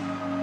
you